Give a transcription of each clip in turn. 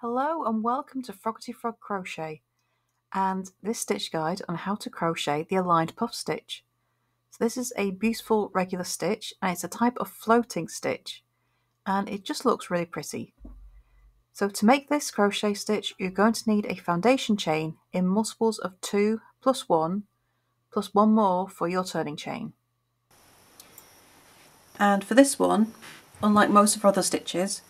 Hello and welcome to Froggity Frog Crochet and this stitch guide on how to crochet the aligned puff stitch. So this is a beautiful regular stitch and it's a type of floating stitch and it just looks really pretty. So to make this crochet stitch you're going to need a foundation chain in multiples of 2 plus 1 plus one more for your turning chain. And for this one, unlike most of our other stitches,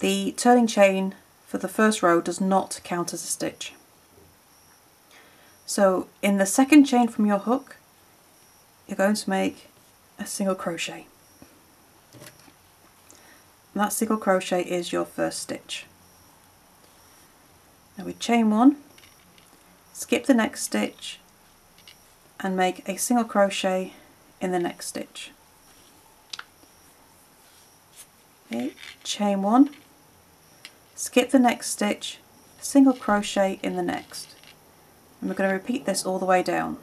the turning chain for the first row does not count as a stitch. So in the second chain from your hook, you're going to make a single crochet. And that single crochet is your first stitch. Now we chain one, skip the next stitch and make a single crochet in the next stitch. Okay, chain one, skip the next stitch, single crochet in the next. And we're going to repeat this all the way down.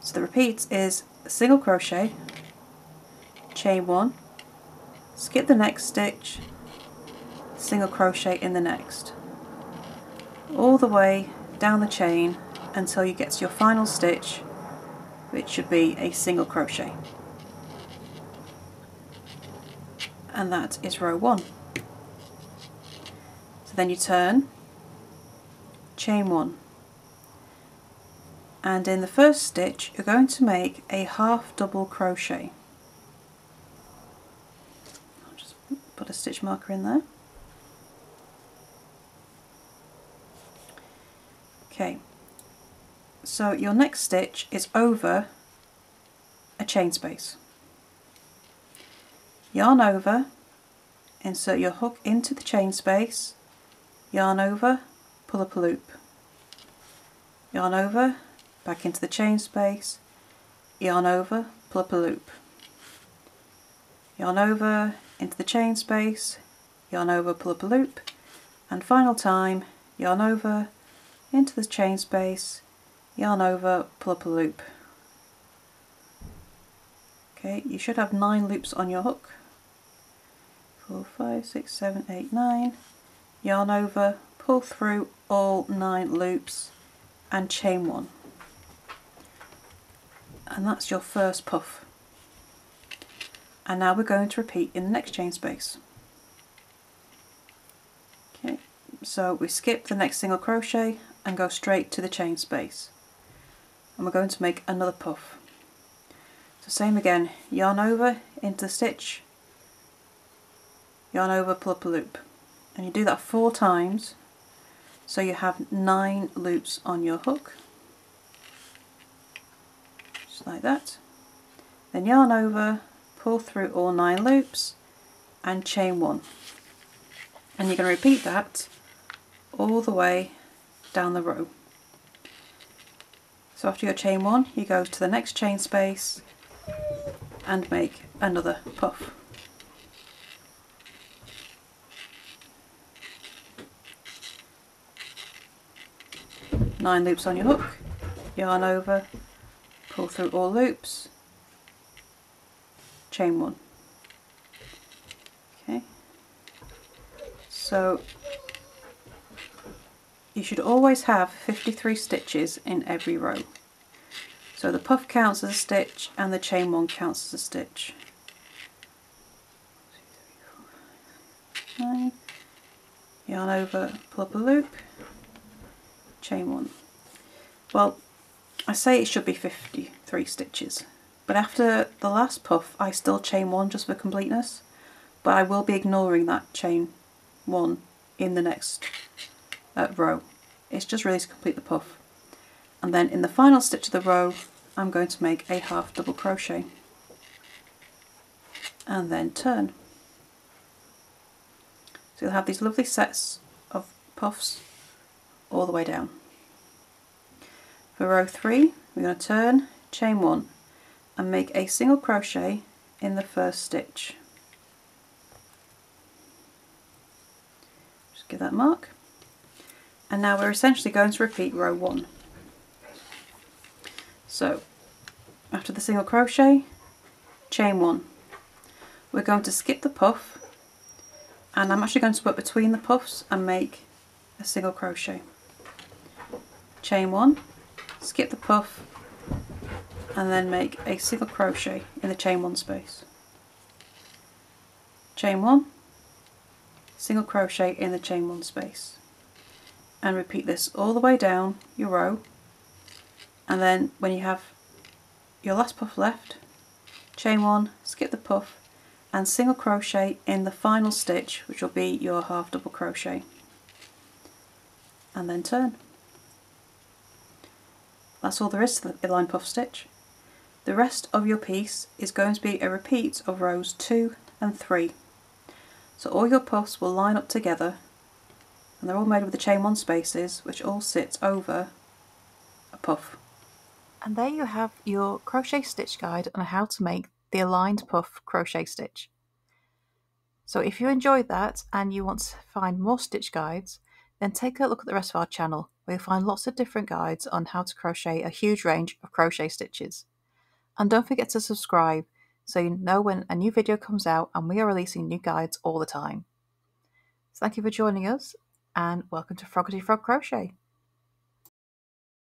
So the repeat is single crochet, chain one, skip the next stitch, single crochet in the next. All the way down the chain until you get to your final stitch, which should be a single crochet. And that is row one. So then you turn, chain one, and in the first stitch you're going to make a half double crochet. I'll just put a stitch marker in there. Okay, so your next stitch is over a chain space. Yarn over, insert your hook into the chain space, yarn over, pull up a loop. Yarn over, back into the chain space, yarn over, pull up a loop. Yarn over, into the chain space, yarn over, pull up a loop, and final time, yarn over, into the chain space, yarn over, pull up a loop. Okay, you should have nine loops on your hook. Four, five, six, seven, eight, nine yarn over, pull through all nine loops and chain one. And that's your first puff. And now we're going to repeat in the next chain space. Okay, so we skip the next single crochet and go straight to the chain space. And we're going to make another puff. So same again, yarn over into the stitch, yarn over, pull up a loop and you do that four times. So you have nine loops on your hook. Just like that. Then yarn over pull through all nine loops and chain one. And you're going to repeat that all the way down the row. So after your chain one you go to the next chain space and make another puff nine loops on your hook, yarn over, pull through all loops, chain one. Okay, so you should always have 53 stitches in every row. So the puff counts as a stitch and the chain one counts as a stitch. Nine, yarn over, pull up a loop, chain one. Well, I say it should be 53 stitches, but after the last puff I still chain one just for completeness, but I will be ignoring that chain one in the next uh, row. It's just really to complete the puff. And then in the final stitch of the row I'm going to make a half double crochet and then turn. So you'll have these lovely sets of puffs all the way down. For row 3 we're going to turn, chain 1 and make a single crochet in the first stitch. Just give that mark. And now we're essentially going to repeat row 1. So after the single crochet, chain 1. We're going to skip the puff, and I'm actually going to put between the puffs and make a single crochet. Chain one, skip the puff and then make a single crochet in the chain one space. Chain one, single crochet in the chain one space and repeat this all the way down your row and then when you have your last puff left chain one, skip the puff and single crochet in the final stitch which will be your half double crochet and then turn. That's all there is to the line puff stitch. The rest of your piece is going to be a repeat of rows 2 and 3. So all your puffs will line up together and they're all made with the chain 1 spaces which all sits over a puff. And there you have your crochet stitch guide on how to make the aligned puff crochet stitch. So if you enjoyed that and you want to find more stitch guides, then take a look at the rest of our channel you'll find lots of different guides on how to crochet a huge range of crochet stitches. And don't forget to subscribe so you know when a new video comes out and we are releasing new guides all the time. So thank you for joining us and welcome to Froggity Frog Crochet.